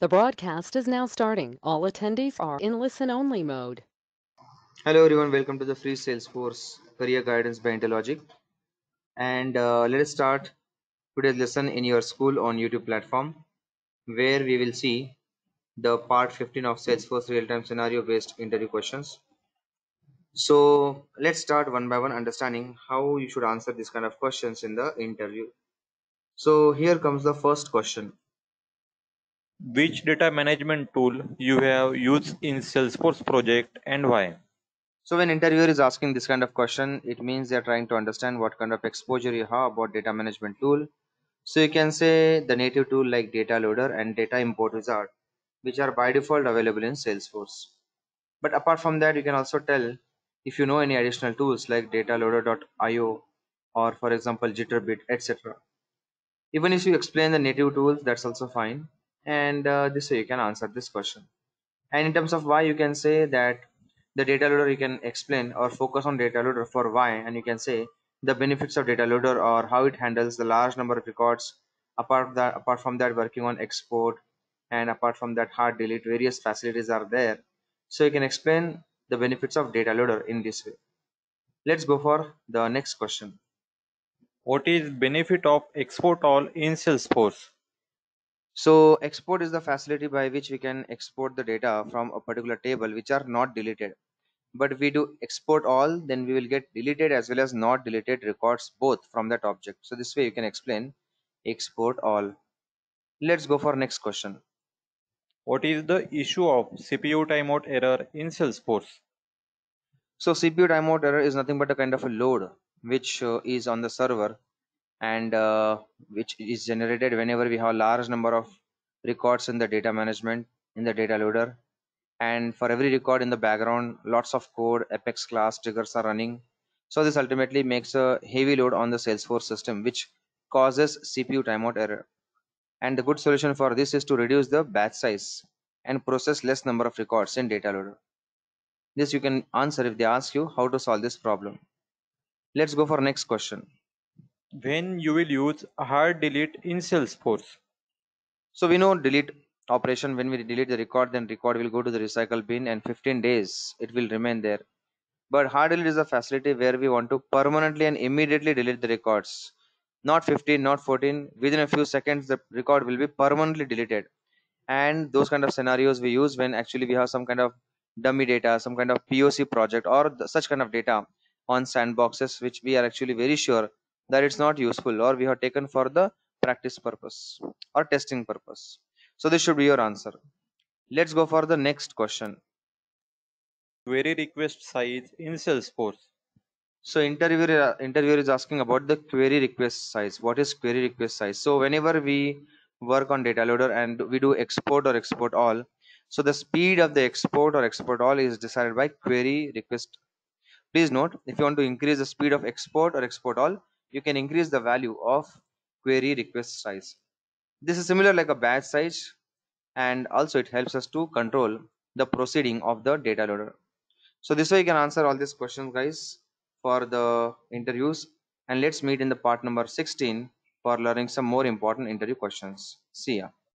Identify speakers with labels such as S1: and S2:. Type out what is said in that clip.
S1: The broadcast is now starting. All attendees are in listen-only mode.
S2: Hello everyone, welcome to the free Salesforce career guidance by Interlogic. And uh, let us start today's lesson in your school on YouTube platform, where we will see the part 15 of Salesforce real-time scenario-based interview questions. So let's start one by one understanding how you should answer this kind of questions in the interview. So here comes the first question.
S3: Which data management tool you have used in Salesforce project and why?
S2: So when interviewer is asking this kind of question, it means they're trying to understand what kind of exposure you have about data management tool. So you can say the native tool like data loader and data import wizard, which are by default available in Salesforce. But apart from that, you can also tell if you know any additional tools like dataloader.io or for example Jitterbit, etc. Even if you explain the native tools, that's also fine. And uh, this way you can answer this question. And in terms of why, you can say that the data loader you can explain or focus on data loader for why, and you can say the benefits of data loader or how it handles the large number of records. Apart that, apart from that, working on export, and apart from that, hard delete, various facilities are there. So you can explain the benefits of data loader in this way. Let's go for the next question.
S3: What is benefit of export all in Salesforce?
S2: So export is the facility by which we can export the data from a particular table which are not deleted. But if we do export all, then we will get deleted as well as not deleted records both from that object. So this way you can explain export all. Let's go for next question.
S3: What is the issue of CPU timeout error in Salesforce?
S2: So CPU timeout error is nothing but a kind of a load which uh, is on the server and uh, which is generated whenever we have a large number of records in the data management in the data loader. And for every record in the background lots of code apex class triggers are running. So this ultimately makes a heavy load on the salesforce system which causes cpu timeout error. And the good solution for this is to reduce the batch size and process less number of records in data loader. This you can answer if they ask you how to solve this problem. Let's go for next question
S3: When you will use hard delete in Salesforce?
S2: So we know delete operation when we delete the record then record will go to the recycle bin and 15 days it will remain there. But hard delete is a facility where we want to permanently and immediately delete the records. Not 15, not 14. Within a few seconds the record will be permanently deleted. And those kind of scenarios we use when actually we have some kind of dummy data, some kind of POC project or such kind of data on sandboxes which we are actually very sure that it's not useful or we have taken for the practice purpose or testing purpose. So this should be your answer. Let's go for the next question.
S3: Query request size in Salesforce?
S2: so interviewer interviewer is asking about the query request size. What is query request size? So whenever we work on data loader and we do export or export all so the speed of the export or export all is decided by query request. Please note if you want to increase the speed of export or export all you can increase the value of query request size. This is similar like a batch size and also it helps us to control the proceeding of the data loader. So this way you can answer all these questions guys for the interviews. And let's meet in the part number 16 for learning some more important interview questions. See ya